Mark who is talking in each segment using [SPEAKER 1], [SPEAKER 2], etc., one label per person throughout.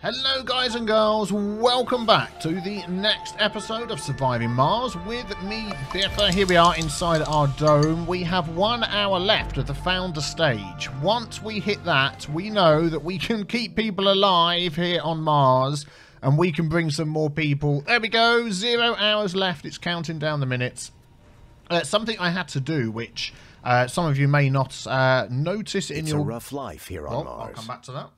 [SPEAKER 1] Hello, guys and girls. Welcome back to the next episode of Surviving Mars with me, Biffa. Here we are inside our dome. We have one hour left of the founder stage. Once we hit that, we know that we can keep people alive here on Mars and we can bring some more people. There we go. Zero hours left. It's counting down the minutes. Uh, something I had to do, which uh, some of you may not uh, notice in
[SPEAKER 2] it's
[SPEAKER 1] your.
[SPEAKER 2] a rough life here on
[SPEAKER 1] Oh,
[SPEAKER 2] Mars.
[SPEAKER 1] I'll come back to that.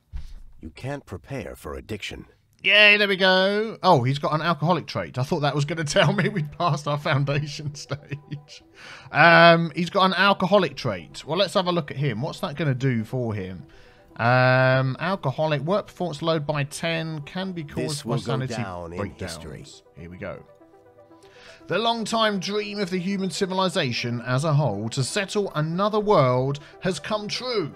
[SPEAKER 2] You can't prepare for addiction.
[SPEAKER 1] Yay, there we go. Oh, he's got an alcoholic trait. I thought that was going to tell me we'd passed our foundation stage. Um, he's got an alcoholic trait. Well, let's have a look at him. What's that going to do for him? Um, alcoholic, work performance load by 10, can be caused
[SPEAKER 2] This
[SPEAKER 1] by sanity
[SPEAKER 2] down in
[SPEAKER 1] breakdowns.
[SPEAKER 2] history.
[SPEAKER 1] Here we go. The long-time dream of the human civilization as a whole to settle another world has come true.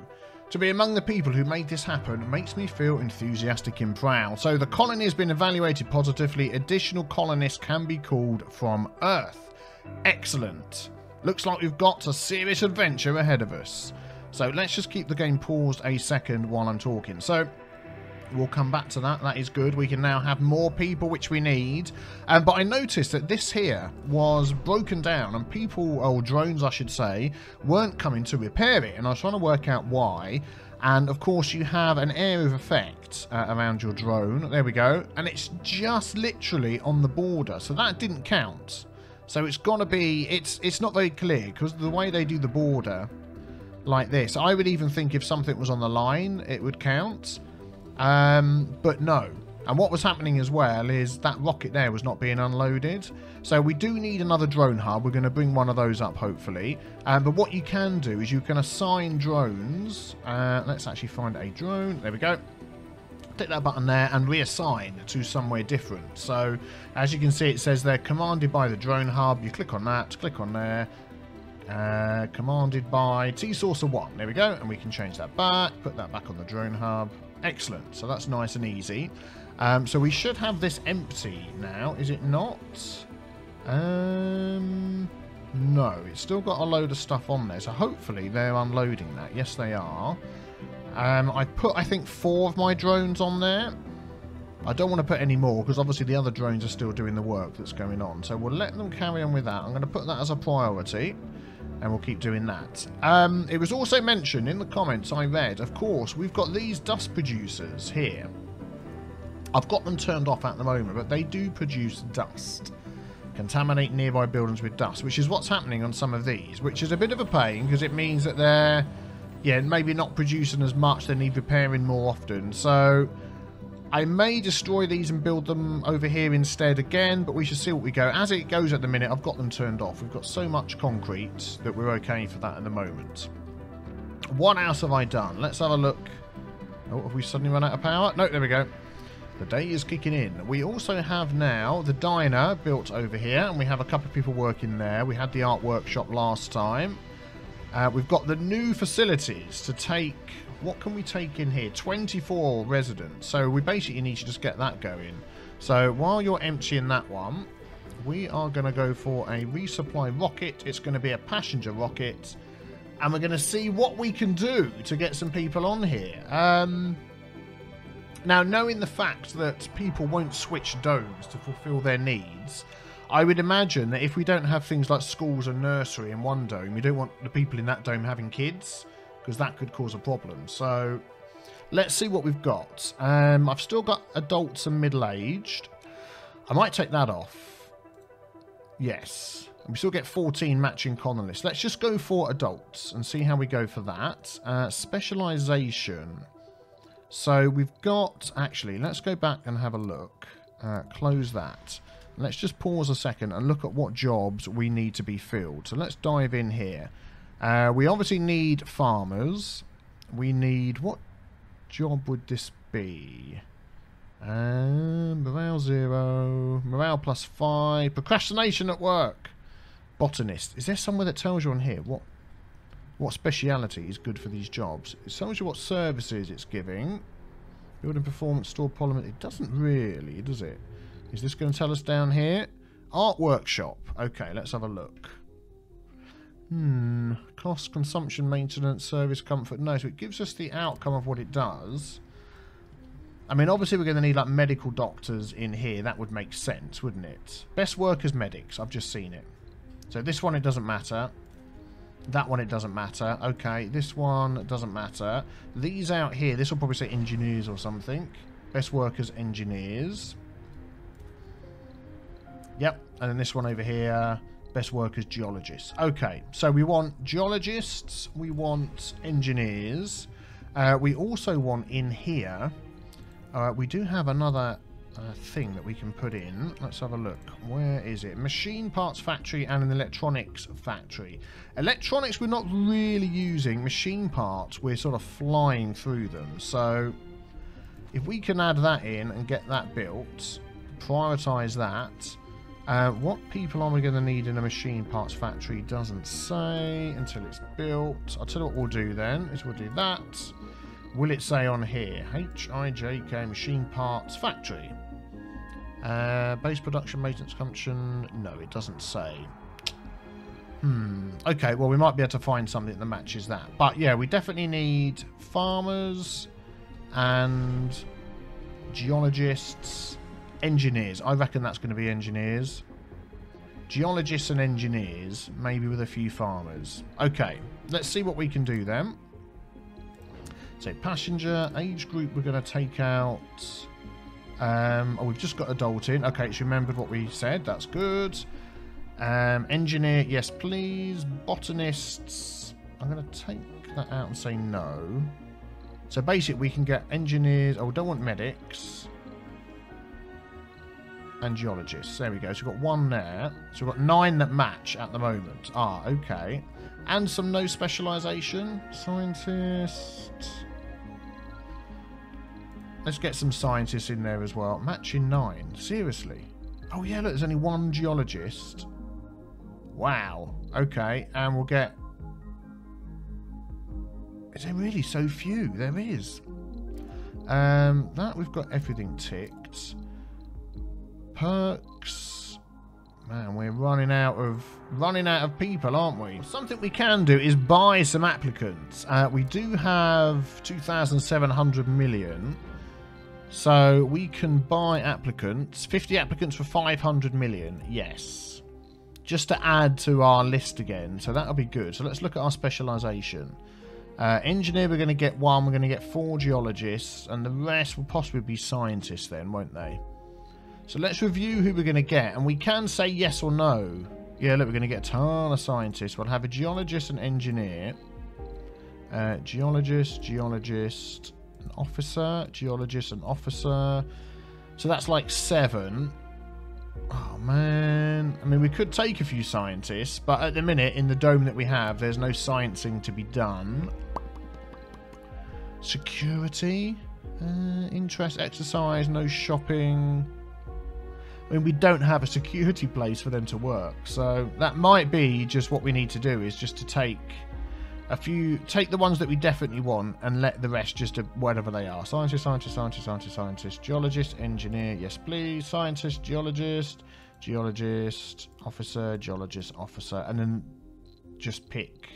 [SPEAKER 1] To be among the people who made this happen makes me feel enthusiastic and proud. So the colony has been evaluated positively. Additional colonists can be called from Earth. Excellent. Looks like we've got a serious adventure ahead of us. So let's just keep the game paused a second while I'm talking. So We'll come back to that. That is good. We can now have more people, which we need. Um, but I noticed that this here was broken down, and people, or drones, I should say, weren't coming to repair it. And I was trying to work out why. And of course, you have an area of effect uh, around your drone. There we go. And it's just literally on the border. So that didn't count. So it's to be. It's it's not very clear because the way they do the border, like this, I would even think if something was on the line, it would count. Um, but no. And what was happening as well is that rocket there was not being unloaded. So we do need another drone hub. We're going to bring one of those up, hopefully. Um, but what you can do is you can assign drones. Uh, let's actually find a drone. There we go. Click that button there and reassign to somewhere different. So as you can see, it says they're commanded by the drone hub. You click on that, click on there. Uh, commanded by T-Saucer 1. There we go. And we can change that back, put that back on the drone hub. Excellent. So that's nice and easy. Um, so we should have this empty now. Is it not? Um, no. It's still got a load of stuff on there. So hopefully they're unloading that. Yes, they are. Um, I put, I think, four of my drones on there. I don't want to put any more because obviously the other drones are still doing the work that's going on. So we'll let them carry on with that. I'm going to put that as a priority and we'll keep doing that. Um, it was also mentioned in the comments I read, of course, we've got these dust producers here. I've got them turned off at the moment, but they do produce dust. Contaminate nearby buildings with dust, which is what's happening on some of these, which is a bit of a pain because it means that they're, yeah, maybe not producing as much, they need repairing more often. So I may destroy these and build them over here instead again, but we should see what we go. As it goes at the minute, I've got them turned off. We've got so much concrete that we're okay for that at the moment. What else have I done? Let's have a look. Oh, have we suddenly run out of power? No, there we go. The day is kicking in. We also have now the diner built over here, and we have a couple of people working there. We had the art workshop last time. Uh, we've got the new facilities to take what can we take in here? 24 residents. So we basically need to just get that going. So while you're emptying that one, we are going to go for a resupply rocket. It's going to be a passenger rocket. And we're going to see what we can do to get some people on here. Um, now, knowing the fact that people won't switch domes to fulfill their needs, I would imagine that if we don't have things like schools and nursery in one dome, we don't want the people in that dome having kids because that could cause a problem. So let's see what we've got. Um, I've still got adults and middle-aged. I might take that off. Yes. And we still get 14 matching colonists. Let's just go for adults and see how we go for that. Uh, specialization. So we've got... Actually, let's go back and have a look. Uh, close that. Let's just pause a second and look at what jobs we need to be filled. So let's dive in here. Uh, we obviously need farmers. We need... What job would this be? Um, morale zero. Morale plus five. Procrastination at work. Botanist. Is there somewhere that tells you on here what what speciality is good for these jobs? It tells you what services it's giving. Building performance, store polymer. It doesn't really, does it? Is this going to tell us down here? Art workshop. Okay, let's have a look. Hmm. Cost, consumption, maintenance, service, comfort. No, so it gives us the outcome of what it does. I mean, obviously we're going to need like medical doctors in here. That would make sense, wouldn't it? Best workers medics. I've just seen it. So this one, it doesn't matter. That one, it doesn't matter. Okay, this one doesn't matter. These out here, this will probably say engineers or something. Best workers, engineers. Yep, and then this one over here, best workers, geologists. Okay, so we want geologists, we want engineers. Uh, we also want in here, uh, we do have another uh, thing that we can put in. Let's have a look. Where is it? Machine parts factory and an electronics factory. Electronics we're not really using. Machine parts we're sort of flying through them. So if we can add that in and get that built, prioritize that. Uh, what people are we going to need in a machine parts factory doesn't say until it's built. I'll tell you what we'll do then, is we'll do that. Will it say on here? H-I-J-K Machine Parts Factory. Uh, base production maintenance function. No, it doesn't say. Hmm. Okay, well, we might be able to find something that matches that. But yeah, we definitely need farmers and geologists, engineers. I reckon that's going to be engineers. Geologists and engineers, maybe with a few farmers. Okay, let's see what we can do then. So passenger, age group we're going to take out... Um, oh, we've just got adult in. Okay, it's remembered what we said. That's good. Um, engineer, yes please. Botanists, I'm going to take that out and say no. So basically we can get engineers... Oh, we don't want medics. And geologists. There we go. So we've got one there. So we've got nine that match at the moment. Ah, okay. And some no specialisation. Scientists... Let's get some scientists in there as well. Matching nine. Seriously. Oh, yeah, look, there's only one geologist. Wow. Okay, and we'll get... Is there really so few? There is. Um, that we've got everything ticked. Perks. Man, we're running out of running out of people, aren't we? Something we can do is buy some applicants. Uh, we do have 2,700 million. So we can buy applicants. 50 applicants for 500 million. Yes. Just to add to our list again. So that'll be good. So let's look at our specialisation. Uh, engineer, we're going to get one. We're going to get four geologists. And the rest will possibly be scientists then, won't they? So let's review who we're going to get. And we can say yes or no. Yeah, look, we're going to get a ton of scientists. We'll have a geologist and engineer. Uh, geologist, geologist, an officer, geologist, an officer. So that's like seven. Oh man. I mean, we could take a few scientists, but at the minute, in the dome that we have, there's no sciencing to be done. Security. Uh, interest, exercise, no shopping. I mean, we don't have a security place for them to work. So that might be just what we need to do is just to take a few, take the ones that we definitely want and let the rest just whatever they are. Scientist, scientist, scientist, scientist, scientist, geologist, engineer, yes please, scientist, geologist, geologist, officer, geologist, officer, and then just pick.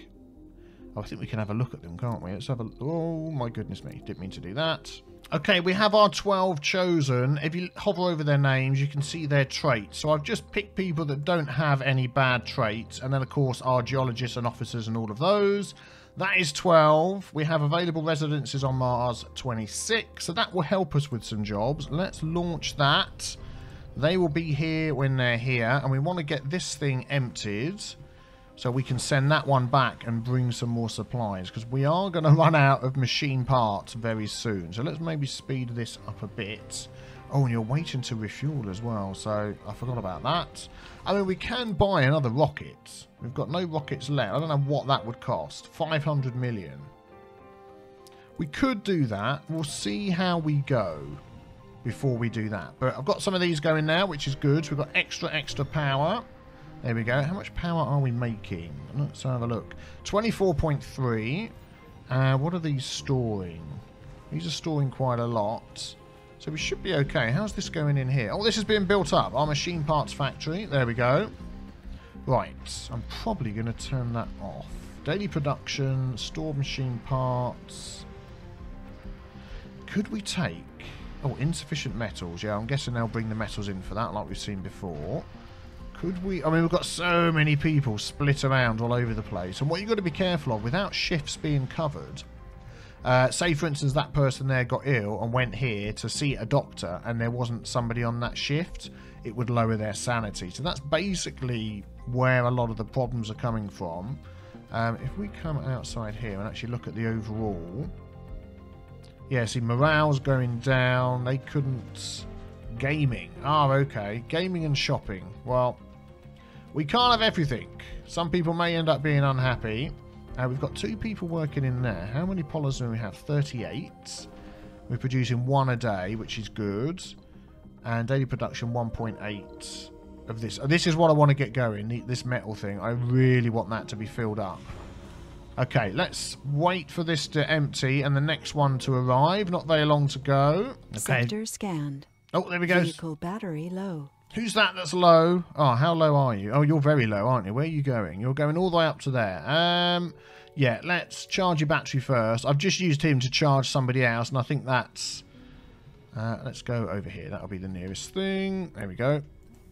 [SPEAKER 1] Oh, I think we can have a look at them, can't we? Let's have a, oh my goodness me, didn't mean to do that. Okay, we have our 12 chosen. If you hover over their names, you can see their traits. So I've just picked people that don't have any bad traits. And then, of course, our geologists and officers and all of those. That is 12. We have available residences on Mars 26. So that will help us with some jobs. Let's launch that. They will be here when they're here. And we want to get this thing emptied. So we can send that one back and bring some more supplies because we are going to run out of machine parts very soon. So let's maybe speed this up a bit. Oh, and you're waiting to refuel as well, so I forgot about that. I mean, we can buy another rocket. We've got no rockets left. I don't know what that would cost. 500 million. We could do that. We'll see how we go before we do that. But I've got some of these going now, which is good. So we've got extra, extra power. There we go. How much power are we making? Let's have a look. 24.3. Uh, what are these storing? These are storing quite a lot. So we should be okay. How's this going in here? Oh, this is being built up. Our machine parts factory. There we go. Right. I'm probably going to turn that off. Daily production. Store machine parts. Could we take... Oh, insufficient metals. Yeah, I'm guessing they'll bring the metals in for that, like we've seen before. Could we... I mean, we've got so many people split around all over the place. And what you've got to be careful of, without shifts being covered... Uh, say, for instance, that person there got ill and went here to see a doctor and there wasn't somebody on that shift, it would lower their sanity. So that's basically where a lot of the problems are coming from. Um, if we come outside here and actually look at the overall... Yeah, see, morale's going down. They couldn't... Gaming. Ah, okay. Gaming and shopping. Well, we can't have everything. Some people may end up being unhappy. Uh, we've got two people working in there. How many polys do we have? 38. We're producing one a day, which is good. And daily production 1.8 of this. This is what I want to get going, this metal thing. I really want that to be filled up. Okay, let's wait for this to empty and the next one to arrive. Not very long to go. Okay.
[SPEAKER 3] Sector scanned.
[SPEAKER 1] Oh, there we go.
[SPEAKER 3] Vehicle battery low.
[SPEAKER 1] Who's that that's low? Oh, how low are you? Oh, you're very low, aren't you? Where are you going? You're going all the way up to there. Um, yeah, let's charge your battery first. I've just used him to charge somebody else, and I think that's... Uh, let's go over here. That'll be the nearest thing. There we go.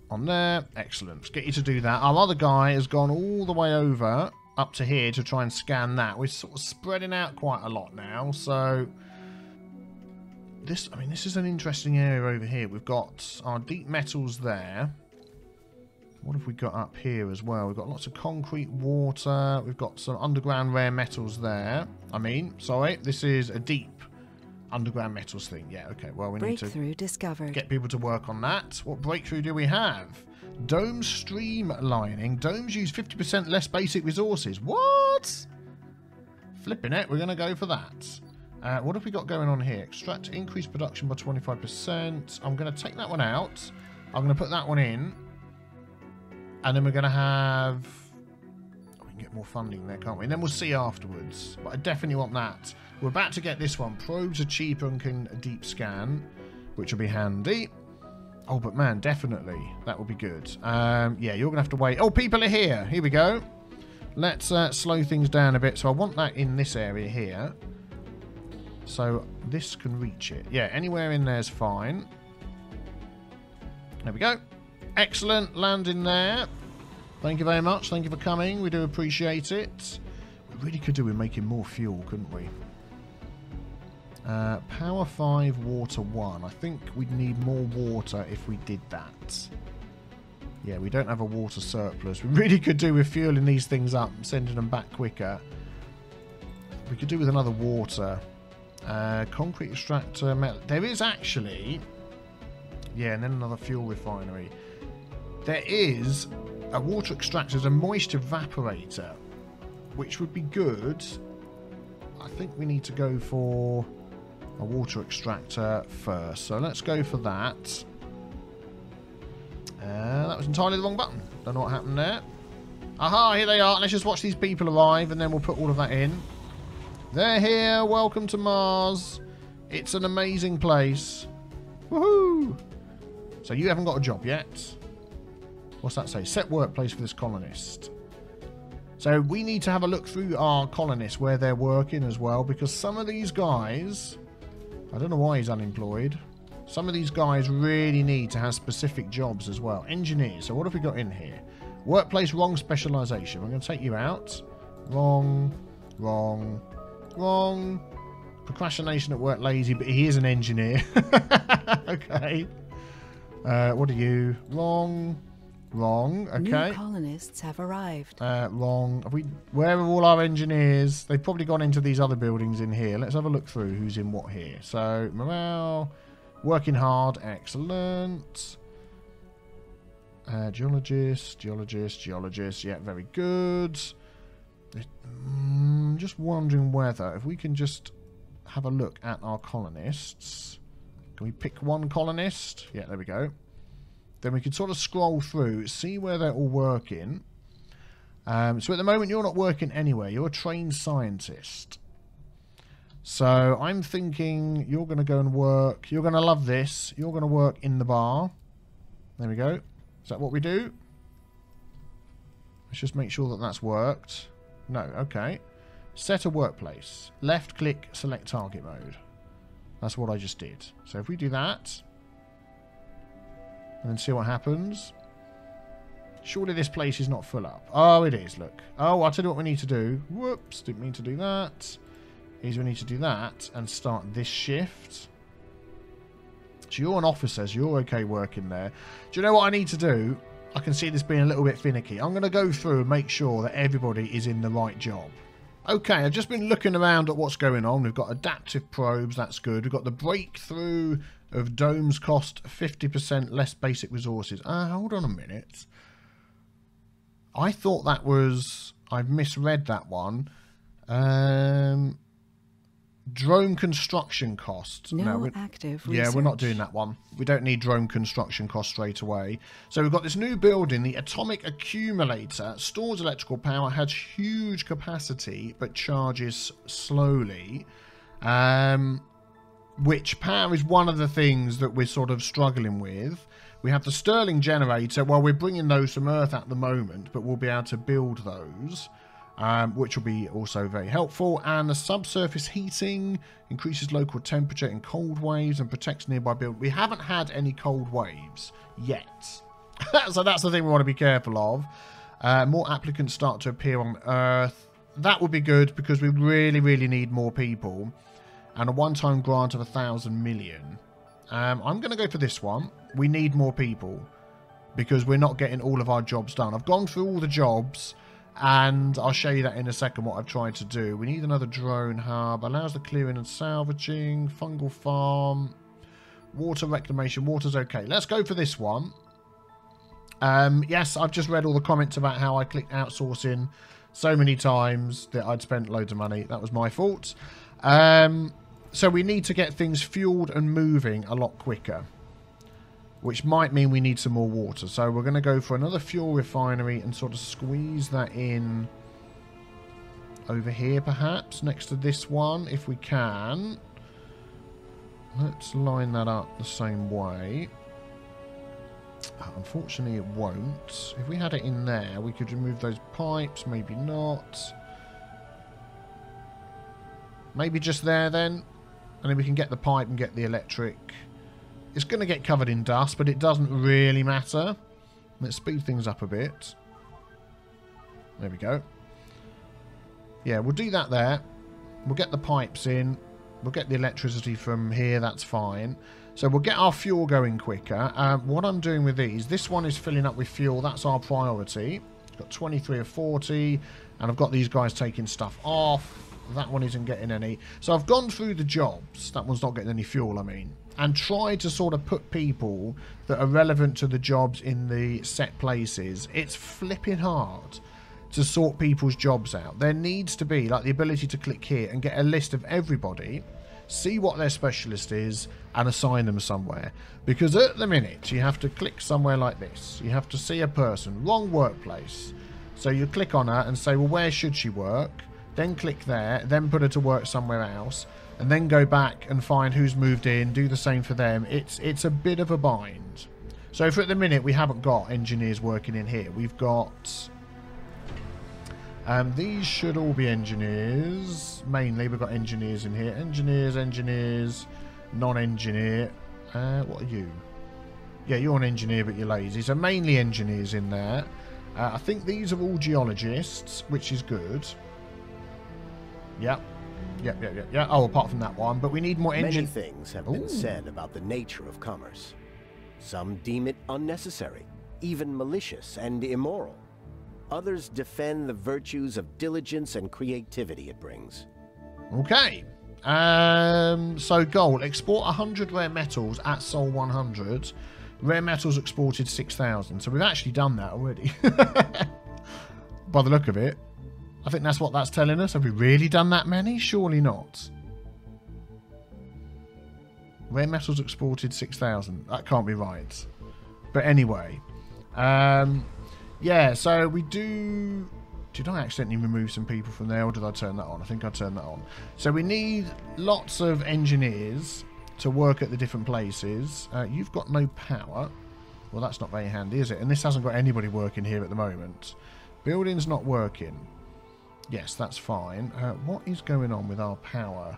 [SPEAKER 1] On there. Excellent. Let's get you to do that. Our other guy has gone all the way over up to here to try and scan that. We're sort of spreading out quite a lot now, so this, I mean, this is an interesting area over here. We've got our deep metals there. What have we got up here as well? We've got lots of concrete, water. We've got some underground rare metals there. I mean, sorry, this is a deep underground metals thing. Yeah, okay. Well, we
[SPEAKER 3] breakthrough
[SPEAKER 1] need to
[SPEAKER 3] discovered.
[SPEAKER 1] get people to work on that. What breakthrough do we have? Dome streamlining. Domes use 50% less basic resources. What? Flipping it. We're going to go for that. Uh, what have we got going on here? Extract, increase production by 25%. I'm going to take that one out. I'm going to put that one in. And then we're going to have... Oh, we can get more funding there, can't we? And then we'll see afterwards. But I definitely want that. We're about to get this one. Probes are cheaper and can deep scan, which will be handy. Oh, but man, definitely. That would be good. Um, yeah, you're going to have to wait. Oh, people are here. Here we go. Let's uh, slow things down a bit. So I want that in this area here. So this can reach it. Yeah, anywhere in there is fine. There we go. Excellent landing there. Thank you very much. Thank you for coming. We do appreciate it. We really could do with making more fuel, couldn't we? Uh, power 5, water 1. I think we'd need more water if we did that. Yeah, we don't have a water surplus. We really could do with fueling these things up and sending them back quicker. We could do with another water. Uh, concrete extractor, metal. There is actually... Yeah, and then another fuel refinery. There is a water extractor, a moisture vaporator, which would be good. I think we need to go for a water extractor first. So let's go for that. Uh, that was entirely the wrong button. Don't know what happened there. Aha, here they are. Let's just watch these people arrive and then we'll put all of that in. They're here. Welcome to Mars. It's an amazing place. Woohoo! So you haven't got a job yet. What's that say? Set workplace for this colonist. So we need to have a look through our colonists where they're working as well because some of these guys... I don't know why he's unemployed. Some of these guys really need to have specific jobs as well. Engineers. So what have we got in here? Workplace wrong specialization. I'm going to take you out. Wrong. Wrong. Wrong. Procrastination at work, lazy, but he is an engineer. okay. Uh, what are you? Wrong. Wrong. Okay.
[SPEAKER 3] New colonists have arrived.
[SPEAKER 1] Uh, wrong. Have we? Where are all our engineers? They've probably gone into these other buildings in here. Let's have a look through who's in what here. So morale, working hard, excellent. Uh, geologist, geologist, geologist. Yeah, very good. Mm, just wondering whether if we can just have a look at our colonists. Can we pick one colonist? Yeah, there we go. Then we can sort of scroll through, see where they're all working. Um, so at the moment, you're not working anywhere. You're a trained scientist. So I'm thinking you're going to go and work. You're going to love this. You're going to work in the bar. There we go. Is that what we do? Let's just make sure that that's worked. No, okay. Set a workplace. Left click, select target mode. That's what I just did. So if we do that, and then see what happens. Surely this place is not full up. Oh, it is, look. Oh, I'll tell you what we need to do. Whoops, didn't mean to do that. Is we need to do that and start this shift. So you're an officer, so you're okay working there. Do you know what I need to do? I can see this being a little bit finicky. I'm going to go through and make sure that everybody is in the right job. Okay, I've just been looking around at what's going on. We've got adaptive probes, that's good. We've got the breakthrough of domes cost 50% less basic resources. Ah, hold on a minute. I thought that was... I've misread that one. Um, drone construction costs.
[SPEAKER 3] No, active
[SPEAKER 1] yeah, we're not doing that one. We don't need drone construction costs straight away. So we've got this new building, the Atomic Accumulator. Stores electrical power, has huge capacity, but charges slowly. Um, which power is one of the things that we're sort of struggling with. We have the Stirling generator. Well, we're bringing those from Earth at the moment, but we'll be able to build those, um, which will be also very helpful. And the subsurface heating increases local temperature in cold waves and protects nearby buildings. We haven't had any cold waves yet. so that's the thing we want to be careful of. Uh, more applicants start to appear on Earth. That would be good because we really, really need more people and a one-time grant of a thousand million. Um, I'm going to go for this one. We need more people because we're not getting all of our jobs done. I've gone through all the jobs and I'll show you that in a second what I've tried to do. We need another drone hub. Allows the clearing and salvaging. Fungal farm. Water reclamation. Water's okay. Let's go for this one. Um, yes, I've just read all the comments about how I clicked outsourcing so many times that I'd spent loads of money. That was my fault. Um, so we need to get things fueled and moving a lot quicker. Which might mean we need some more water. So we're going to go for another fuel refinery and sort of squeeze that in over here perhaps, next to this one, if we can. Let's line that up the same way. Unfortunately, it won't. If we had it in there, we could remove those pipes. Maybe not. Maybe just there then. And then we can get the pipe and get the electric. It's going to get covered in dust, but it doesn't really matter. Let's speed things up a bit. There we go. Yeah, we'll do that there. We'll get the pipes in. We'll get the electricity from here. That's fine. So we'll get our fuel going quicker. Um, what I'm doing with these, this one is filling up with fuel. That's our priority. Got 23 or 40. And I've got these guys taking stuff off. That one isn't getting any. So I've gone through the jobs. That one's not getting any fuel, I mean. And try to sort of put people that are relevant to the jobs in the set places. It's flipping hard to sort people's jobs out. There needs to be like the ability to click here and get a list of everybody, see what their specialist is, and assign them somewhere. Because at the minute you have to click somewhere like this. You have to see a person, wrong workplace. So you click on her and say, well, where should she work? Then click there, then put her to work somewhere else, and then go back and find who's moved in, do the same for them. It's it's a bit of a bind. So for at the minute we haven't got engineers working in here. We've got um, these should all be engineers. Mainly, we've got engineers in here. Engineers, engineers, non-engineer. Uh, what are you? Yeah, you're an engineer, but you're lazy. So mainly engineers in there. Uh, I think these are all geologists, which is good. Yep. Yep, yeah, yeah, yep. Oh, apart from that one. But we need more engine.
[SPEAKER 2] Many things have been said about the nature of commerce. Some deem it unnecessary, even malicious and immoral. Others defend the virtues of diligence and creativity it brings.
[SPEAKER 1] Okay. Um, so gold, export 100 rare metals at Sol 100. Rare metals exported 6,000. So we've actually done that already. By the look of it. I think that's what that's telling us. Have we really done that many? Surely not. Rare metals exported 6,000. That can't be right. But anyway. Um, yeah, so we do... Did I accidentally remove some people from there or did I turn that on? I think I turned that on. So we need lots of engineers to work at the different places. Uh, you've got no power. Well, that's not very handy, is it? And this hasn't got anybody working here at the moment. Building's not working. Yes, that's fine. Uh, what is going on with our power?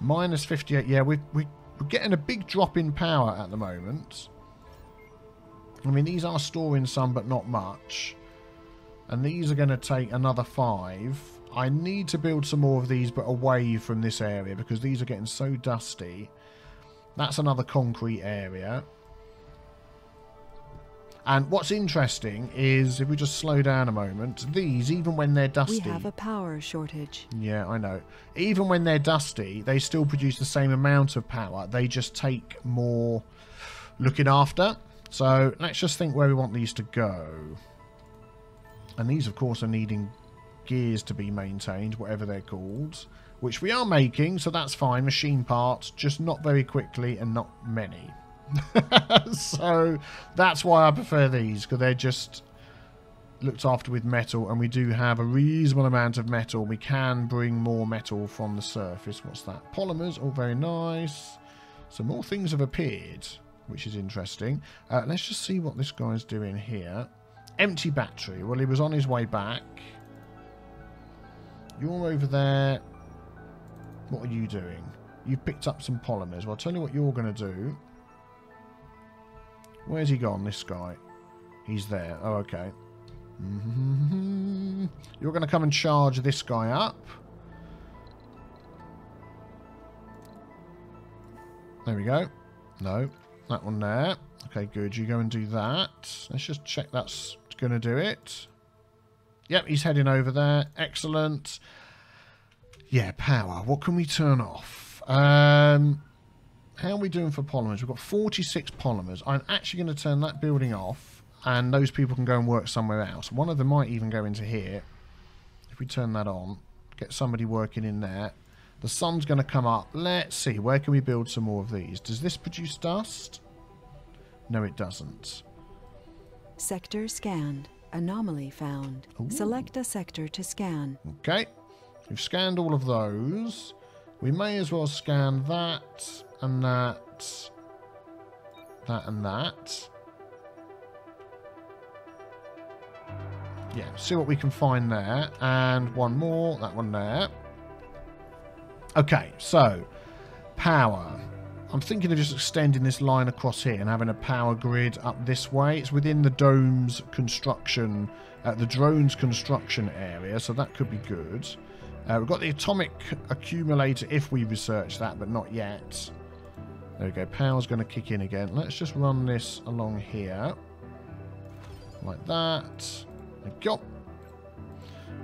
[SPEAKER 1] Minus 58. Yeah, we're, we we're getting a big drop in power at the moment. I mean, these are storing some, but not much. And these are going to take another five. I need to build some more of these, but away from this area, because these are getting so dusty. That's another concrete area. And what's interesting is, if we just slow down a moment, these, even when they're dusty...
[SPEAKER 3] We have a power shortage.
[SPEAKER 1] Yeah, I know. Even when they're dusty, they still produce the same amount of power. They just take more looking after. So let's just think where we want these to go. And these, of course, are needing gears to be maintained, whatever they're called. Which we are making, so that's fine. Machine parts, just not very quickly and not many. so that's why I prefer these because they're just looked after with metal and we do have a reasonable amount of metal. We can bring more metal from the surface. What's that? Polymers, all very nice. So more things have appeared, which is interesting. Uh, let's just see what this guy's doing here. Empty battery. Well, he was on his way back. You're over there. What are you doing? You've picked up some polymers. Well, I'll tell you what you're going to do. Where's he gone, this guy? He's there. Oh, okay. You're going to come and charge this guy up. There we go. No, that one there. Okay, good. You go and do that. Let's just check that's going to do it. Yep, he's heading over there. Excellent. Yeah, power. What can we turn off? Um, how are we doing for polymers? We've got 46 polymers. I'm actually going to turn that building off, and those people can go and work somewhere else. One of them might even go into here. If we turn that on, get somebody working in there. The sun's going to come up. Let's see, where can we build some more of these? Does this produce dust? No, it doesn't.
[SPEAKER 3] Sector scanned. Anomaly found. Ooh. Select a sector to scan.
[SPEAKER 1] Okay. We've scanned all of those. We may as well scan that and that, that and that. Yeah, see what we can find there. And one more, that one there. Okay, so power. I'm thinking of just extending this line across here and having a power grid up this way. It's within the dome's construction, uh, the drone's construction area, so that could be good. Uh, we've got the atomic accumulator if we research that, but not yet. There we go. Power's going to kick in again. Let's just run this along here. Like that. There we go.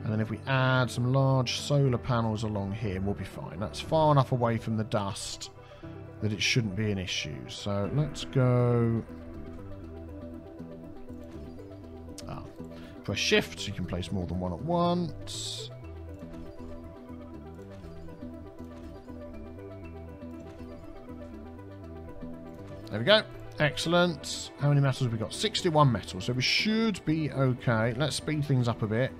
[SPEAKER 1] And then if we add some large solar panels along here, we'll be fine. That's far enough away from the dust that it shouldn't be an issue. So let's go... Ah, press shift so you can place more than one at once. There we go. Excellent. How many metals have we got? 61 metals. So we should be okay. Let's speed things up a bit.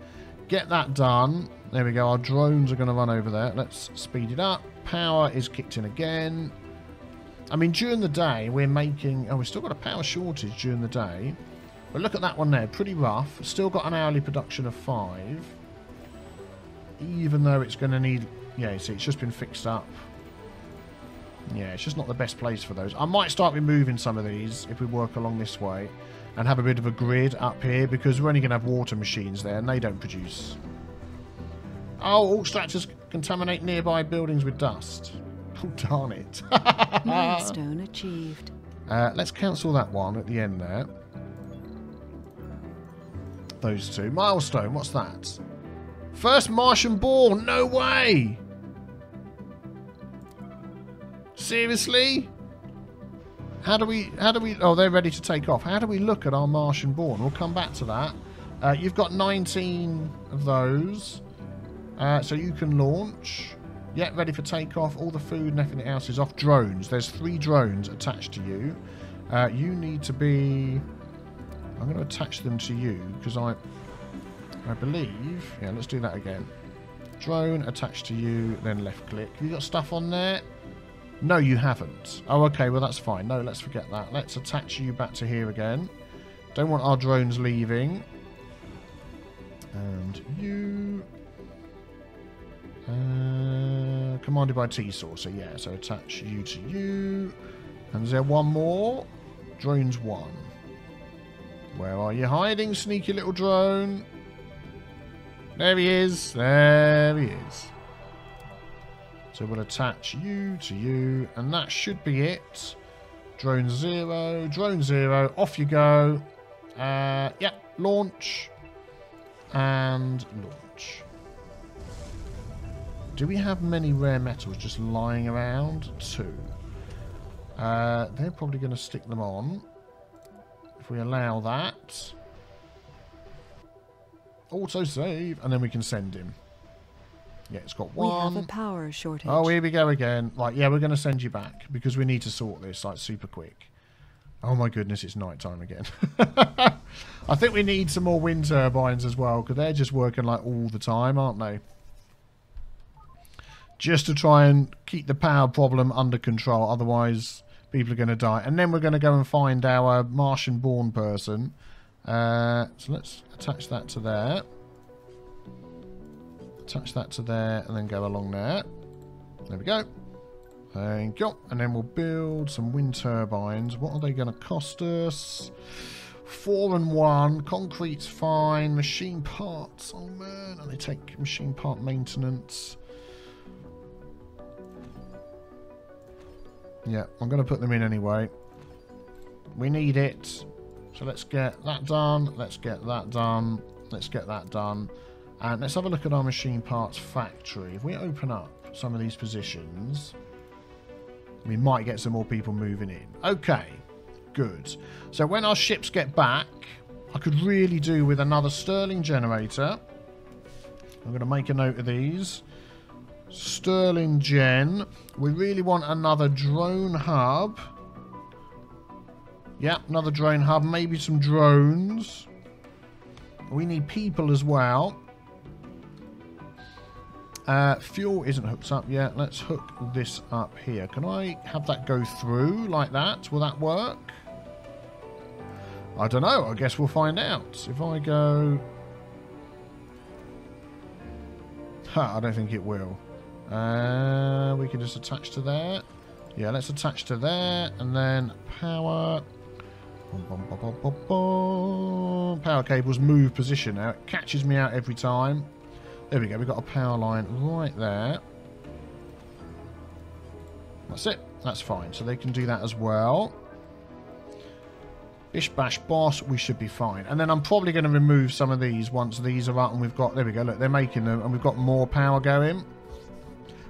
[SPEAKER 1] Get that done. There we go. Our drones are going to run over there. Let's speed it up. Power is kicked in again. I mean, during the day, we're making... Oh, we've still got a power shortage during the day. But look at that one there. Pretty rough. Still got an hourly production of five. Even though it's going to need... Yeah, see, it's just been fixed up. Yeah, it's just not the best place for those. I might start removing some of these if we work along this way and have a bit of a grid up here because we're only going to have water machines there and they don't produce. Oh, all structures contaminate nearby buildings with dust. Oh, darn it.
[SPEAKER 3] Milestone achieved.
[SPEAKER 1] Uh, let's cancel that one at the end there. Those two. Milestone, what's that? First Martian born, no way! Seriously? How do we, how do we, oh, they're ready to take off. How do we look at our Martian born? We'll come back to that. Uh, you've got 19 of those. Uh, so you can launch. Yet ready for takeoff. All the food and everything else is off. Drones. There's three drones attached to you. Uh, you need to be... I'm going to attach them to you because I, I believe... Yeah, let's do that again. Drone attached to you, then left click. You got stuff on there? No, you haven't. Oh, okay, well, that's fine. No, let's forget that. Let's attach you back to here again. Don't want our drones leaving. And you... Uh, commanded by T-Saucer, yeah. So attach you to you. And is there one more? Drones one. Where are you hiding, sneaky little drone? There he is. There he is. So we'll attach you to you, and that should be it. Drone zero, drone zero, off you go. Uh, yeah, launch and launch. Do we have many rare metals just lying around? Two. Uh, they're probably going to stick them on. If we allow that. Auto save, and then we can send him. Yeah, it's got one.
[SPEAKER 3] We have a power shortage.
[SPEAKER 1] Oh, here we go again. Like, yeah, we're going to send you back because we need to sort this like super quick. Oh my goodness, it's night time again. I think we need some more wind turbines as well because they're just working like all the time, aren't they? Just to try and keep the power problem under control. Otherwise, people are going to die. And then we're going to go and find our Martian-born person. Uh, so let's attach that to there. Attach that to there and then go along there. There we go. Thank you. And then we'll build some wind turbines. What are they going to cost us? Four and one. Concrete's fine. Machine parts. Oh, man. And they take machine part maintenance. Yeah, I'm going to put them in anyway. We need it. So let's get that done. Let's get that done. Let's get that done. And let's have a look at our machine parts factory. If we open up some of these positions... We might get some more people moving in. Okay, good. So when our ships get back, I could really do with another Stirling generator. I'm going to make a note of these. Stirling gen. We really want another drone hub. Yeah, another drone hub. Maybe some drones. We need people as well. Uh, fuel isn't hooked up yet. Let's hook this up here. Can I have that go through like that? Will that work? I don't know. I guess we'll find out. If I go... I don't think it will. Uh, we can just attach to there. Yeah, let's attach to there. And then power... Power cables move position now. It catches me out every time. There we go. We've got a power line right there. That's it. That's fine. So they can do that as well. Bish bash boss, we should be fine. And then I'm probably going to remove some of these once these are up and we've got... There we go. Look, they're making them and we've got more power going.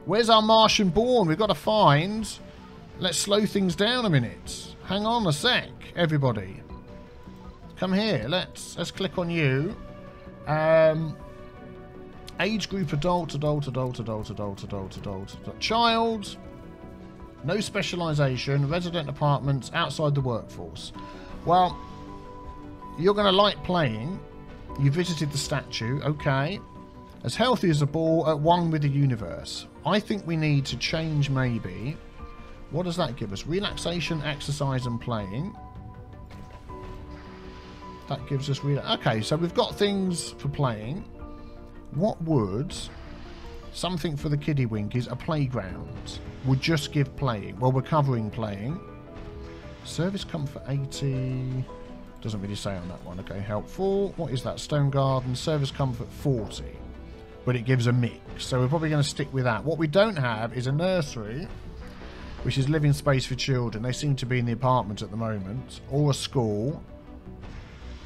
[SPEAKER 1] Where's our Martian born? We've got to find... Let's slow things down a minute. Hang on a sec, everybody. Come here. Let's let's click on you. Um, Age group adult, adult, adult, adult, adult, adult, adult, adult. Child. No specialisation. Resident apartments outside the workforce. Well, you're going to like playing. You visited the statue. Okay. As healthy as a ball, at one with the universe. I think we need to change maybe. What does that give us? Relaxation, exercise and playing. That gives us... Okay, so we've got things for playing. What words something for the kiddie winkies, a playground, would just give playing? Well, we're covering playing. Service comfort 80. Doesn't really say on that one. Okay, helpful. What is that? Stone garden. Service comfort 40. But it gives a mix. So we're probably going to stick with that. What we don't have is a nursery, which is living space for children. They seem to be in the apartment at the moment. Or a school.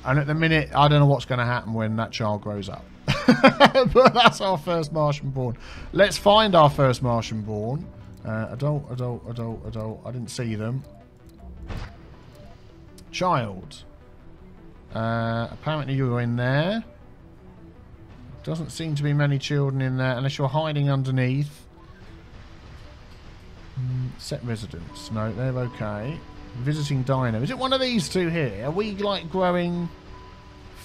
[SPEAKER 1] And at the minute, I don't know what's going to happen when that child grows up. But that's our first Martian born. Let's find our first Martian born. Uh, adult, adult, adult, adult. I didn't see them. Child. Uh, apparently you were in there. Doesn't seem to be many children in there unless you're hiding underneath. Mm, set residence. No, they're okay. Visiting diner. Is it one of these two here? Are we like growing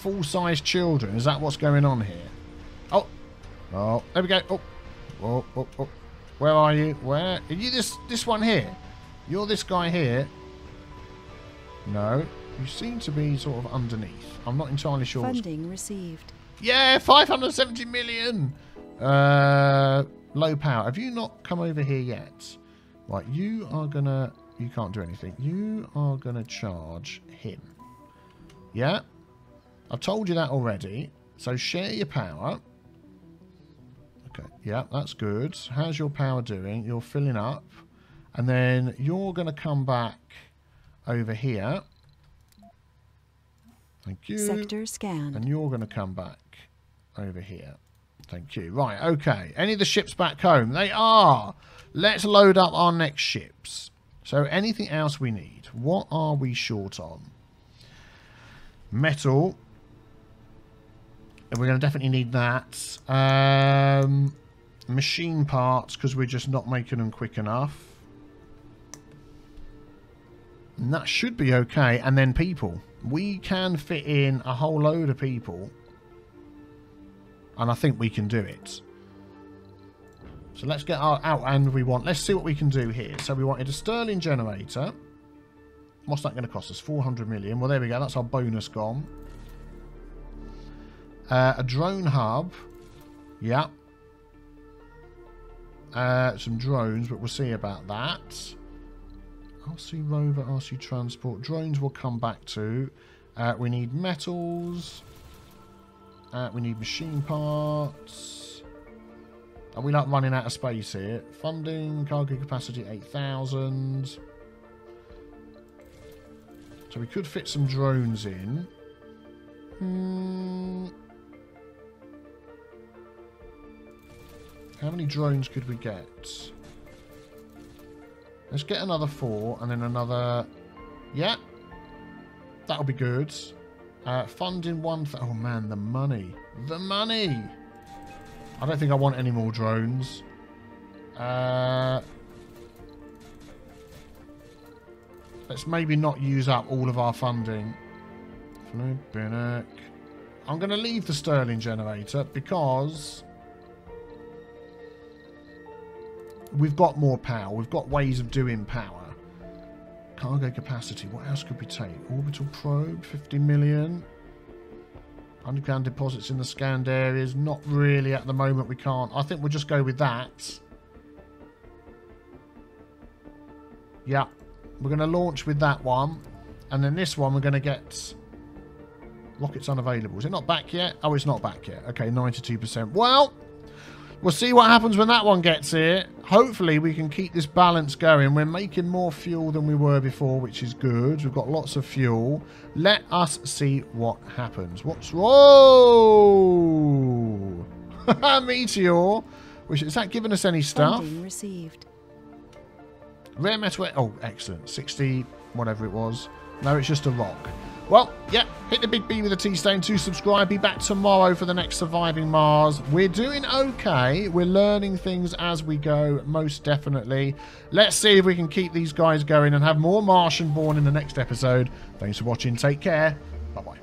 [SPEAKER 1] full-size children? Is that what's going on here? Oh, oh, there we go. Oh, oh, oh, oh. Where are you? Where are you? This this one here? You're this guy here. No, you seem to be sort of underneath. I'm not entirely sure.
[SPEAKER 3] Funding received.
[SPEAKER 1] Yeah, 570 million. Uh, low power. Have you not come over here yet? Right, you are gonna... You can't do anything. You are gonna charge him. Yeah? I've told you that already. So share your power. Okay, yeah, that's good. How's your power doing? You're filling up. And then you're going to come back over here. Thank you.
[SPEAKER 3] Sector scanned.
[SPEAKER 1] And you're going to come back over here. Thank you. Right, okay. Any of the ships back home? They are. Let's load up our next ships. So anything else we need? What are we short on? Metal. And we're going to definitely need that. Um, machine parts, because we're just not making them quick enough. And that should be okay. And then people. We can fit in a whole load of people. And I think we can do it. So let's get our out and we want. Let's see what we can do here. So we wanted a Stirling generator. What's that going to cost us? 400 million. Well, there we go. That's our bonus gone. Uh, a drone hub. Yeah. Uh, some drones, but we'll see about that. RC rover, RC transport. Drones we'll come back to. Uh, we need metals. Uh, we need machine parts. Are we not running out of space here? Funding, cargo capacity 8,000. So we could fit some drones in. Hmm. How many drones could we get? Let's get another four and then another... Yeah. That'll be good. Uh, funding one... Oh, man, the money. The money! I don't think I want any more drones. Uh, let's maybe not use up all of our funding. I'm going to leave the Stirling generator because we've got more power. We've got ways of doing power. Cargo capacity. What else could we take? Orbital probe, 50 million. Underground deposits in the scanned areas. Not really at the moment. We can't. I think we'll just go with that. Yeah. We're going to launch with that one. And then this one we're going to get... Rockets unavailable. Is it not back yet? Oh, it's not back yet. Okay, 92%. Well... We'll see what happens when that one gets here. Hopefully we can keep this balance going. We're making more fuel than we were before, which is good. We've got lots of fuel. Let us see what happens. What's... Whoa! Meteor. Which, is that giving us any stuff?
[SPEAKER 3] Funding received.
[SPEAKER 1] Rare metal... Oh, excellent. 60, whatever it was. No, it's just a rock. Well, yeah, hit the big B with a T-Stone to subscribe. Be back tomorrow for the next Surviving Mars. We're doing okay. We're learning things as we go, most definitely. Let's see if we can keep these guys going and have more Martian born in the next episode. Thanks for watching. Take care. Bye-bye.